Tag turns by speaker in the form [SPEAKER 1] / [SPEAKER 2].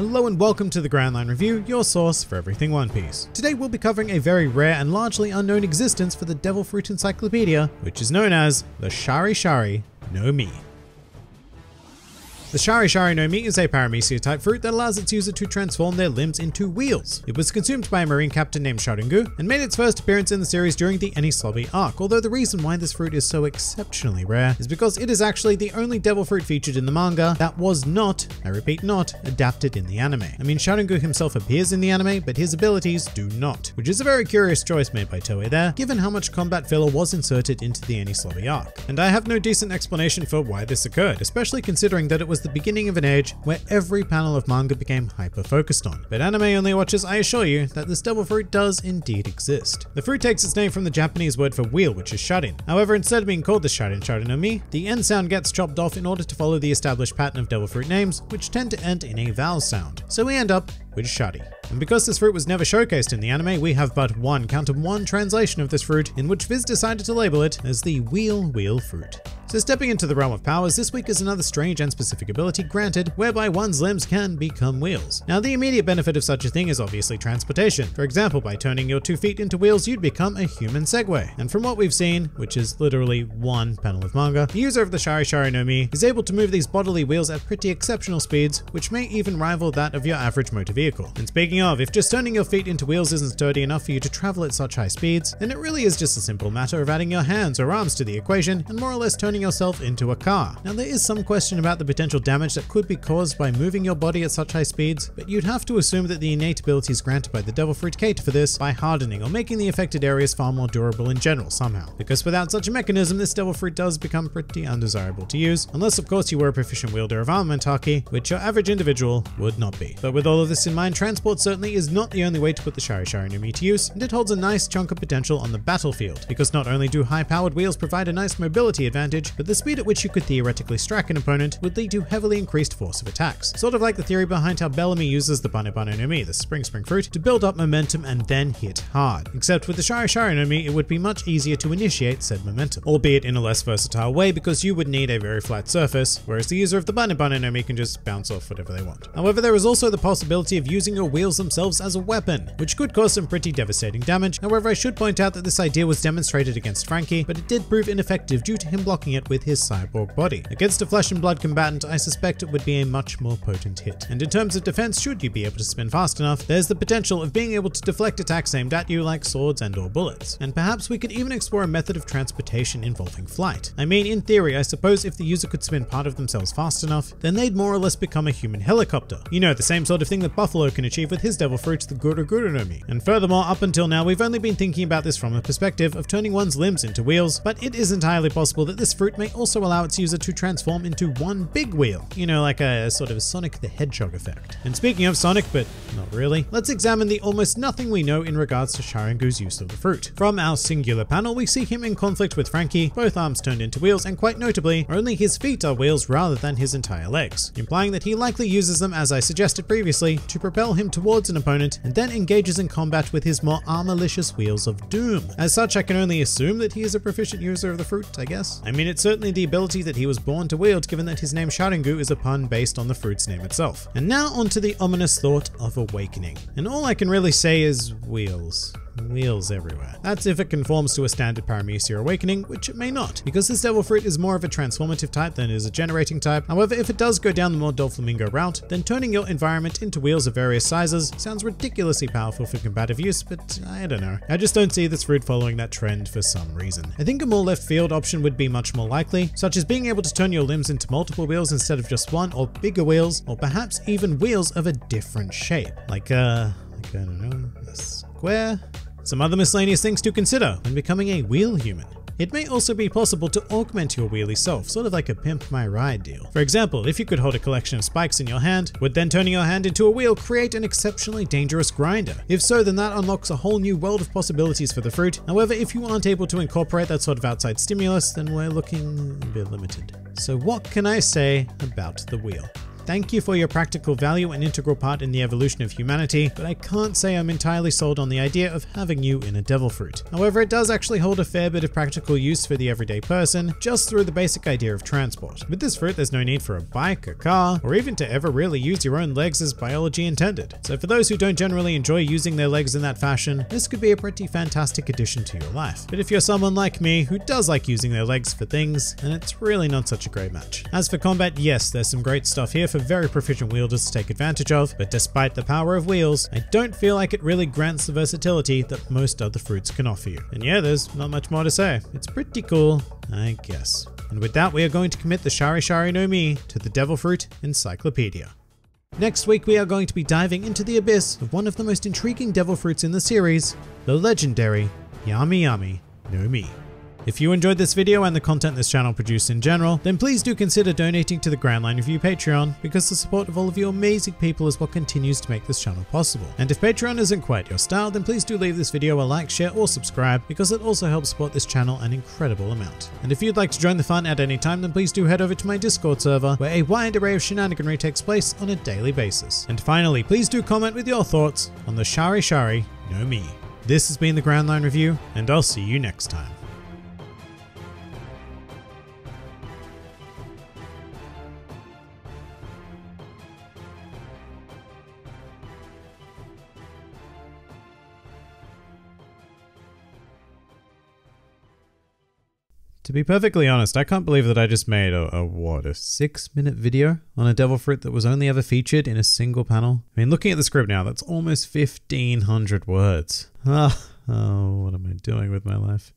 [SPEAKER 1] Hello and welcome to the Grand Line Review, your source for everything One Piece. Today we'll be covering a very rare and largely unknown existence for the Devil Fruit Encyclopedia, which is known as the Shari Shari no Mi. The Shari Shari no Mi is a paramecia type fruit that allows its user to transform their limbs into wheels. It was consumed by a marine captain named Sharingu and made its first appearance in the series during the Enies Lobby arc, although the reason why this fruit is so exceptionally rare is because it is actually the only devil fruit featured in the manga that was not, I repeat not, adapted in the anime. I mean Sharingu himself appears in the anime, but his abilities do not, which is a very curious choice made by Toei there, given how much combat filler was inserted into the Enies Lobby arc. And I have no decent explanation for why this occurred, especially considering that it was the beginning of an age where every panel of manga became hyper focused on. But anime only watchers, I assure you that this devil fruit does indeed exist. The fruit takes its name from the Japanese word for wheel, which is sharin. However, instead of being called the no mi, the end sound gets chopped off in order to follow the established pattern of devil fruit names, which tend to end in a vowel sound. So we end up with shari. And because this fruit was never showcased in the anime, we have but one, count of one translation of this fruit, in which Viz decided to label it as the wheel wheel fruit. So stepping into the realm of powers, this week is another strange and specific ability granted, whereby one's limbs can become wheels. Now the immediate benefit of such a thing is obviously transportation. For example, by turning your two feet into wheels, you'd become a human Segway. And from what we've seen, which is literally one panel of manga, the user of the Shari Shari no Mi is able to move these bodily wheels at pretty exceptional speeds, which may even rival that of your average motor vehicle. And speaking of, if just turning your feet into wheels isn't sturdy enough for you to travel at such high speeds, then it really is just a simple matter of adding your hands or arms to the equation and more or less turning yourself into a car. Now there is some question about the potential damage that could be caused by moving your body at such high speeds, but you'd have to assume that the innate abilities granted by the Devil Fruit cater for this by hardening or making the affected areas far more durable in general somehow. Because without such a mechanism, this Devil Fruit does become pretty undesirable to use, unless of course you were a proficient wielder of armament haki, which your average individual would not be. But with all of this in mind, transport certainly is not the only way to put the Shari Shari no Mi to use, and it holds a nice chunk of potential on the battlefield, because not only do high-powered wheels provide a nice mobility advantage, but the speed at which you could theoretically strike an opponent would lead to heavily increased force of attacks. Sort of like the theory behind how Bellamy uses the Bane Bane no Mi, the Spring Spring Fruit, to build up momentum and then hit hard. Except with the Shari Shari no Mi, it would be much easier to initiate said momentum, albeit in a less versatile way because you would need a very flat surface, whereas the user of the Bane Bane no Mi can just bounce off whatever they want. However, there is also the possibility of using your wheels themselves as a weapon, which could cause some pretty devastating damage. However, I should point out that this idea was demonstrated against Franky, but it did prove ineffective due to him blocking it with his cyborg body. Against a flesh and blood combatant, I suspect it would be a much more potent hit. And in terms of defense, should you be able to spin fast enough, there's the potential of being able to deflect attacks aimed at you like swords and or bullets. And perhaps we could even explore a method of transportation involving flight. I mean, in theory, I suppose if the user could spin part of themselves fast enough, then they'd more or less become a human helicopter. You know, the same sort of thing that Buffalo can achieve with his devil fruit, the Guru Guru no Mi. And furthermore, up until now, we've only been thinking about this from a perspective of turning one's limbs into wheels, but it is entirely possible that this fruit may also allow its user to transform into one big wheel. You know, like a sort of Sonic the Hedgehog effect. And speaking of Sonic, but not really, let's examine the almost nothing we know in regards to Sharingu's use of the fruit. From our singular panel, we see him in conflict with Franky, both arms turned into wheels, and quite notably, only his feet are wheels rather than his entire legs, implying that he likely uses them, as I suggested previously, to propel him towards an opponent and then engages in combat with his more armorlicious wheels of doom. As such, I can only assume that he is a proficient user of the fruit, I guess. I mean, it's certainly the ability that he was born to wield, given that his name Sharingu is a pun based on the fruit's name itself. And now onto the ominous thought of awakening. And all I can really say is wheels wheels everywhere. That's if it conforms to a standard Paramecia awakening, which it may not, because this Devil Fruit is more of a transformative type than it is a generating type. However, if it does go down the more Doflamingo route, then turning your environment into wheels of various sizes sounds ridiculously powerful for combative use, but I don't know. I just don't see this fruit following that trend for some reason. I think a more left field option would be much more likely, such as being able to turn your limbs into multiple wheels instead of just one, or bigger wheels, or perhaps even wheels of a different shape. Like, uh, like, I don't know, a square? Some other miscellaneous things to consider when becoming a wheel human. It may also be possible to augment your wheelie self, sort of like a pimp my ride deal. For example, if you could hold a collection of spikes in your hand, would then turning your hand into a wheel create an exceptionally dangerous grinder? If so, then that unlocks a whole new world of possibilities for the fruit. However, if you aren't able to incorporate that sort of outside stimulus, then we're looking a bit limited. So what can I say about the wheel? Thank you for your practical value and integral part in the evolution of humanity, but I can't say I'm entirely sold on the idea of having you in a devil fruit. However, it does actually hold a fair bit of practical use for the everyday person, just through the basic idea of transport. With this fruit, there's no need for a bike, a car, or even to ever really use your own legs as biology intended. So for those who don't generally enjoy using their legs in that fashion, this could be a pretty fantastic addition to your life. But if you're someone like me who does like using their legs for things, then it's really not such a great match. As for combat, yes, there's some great stuff here for very proficient wielders to take advantage of, but despite the power of wheels, I don't feel like it really grants the versatility that most other fruits can offer you. And yeah, there's not much more to say. It's pretty cool, I guess. And with that, we are going to commit the Shari Shari no Mi to the Devil Fruit Encyclopedia. Next week, we are going to be diving into the abyss of one of the most intriguing devil fruits in the series, the legendary Yami Yami no Mi. If you enjoyed this video and the content this channel produced in general, then please do consider donating to the Grand Line Review Patreon because the support of all of you amazing people is what continues to make this channel possible. And if Patreon isn't quite your style, then please do leave this video a like, share, or subscribe because it also helps support this channel an incredible amount. And if you'd like to join the fun at any time, then please do head over to my Discord server where a wide array of shenaniganry takes place on a daily basis. And finally, please do comment with your thoughts on the Shari Shari no Mi. This has been the Grand Line Review, and I'll see you next time. To be perfectly honest, I can't believe that I just made a, a, what, a six minute video on a devil fruit that was only ever featured in a single panel. I mean, looking at the script now, that's almost 1500 words. Ah, oh, what am I doing with my life?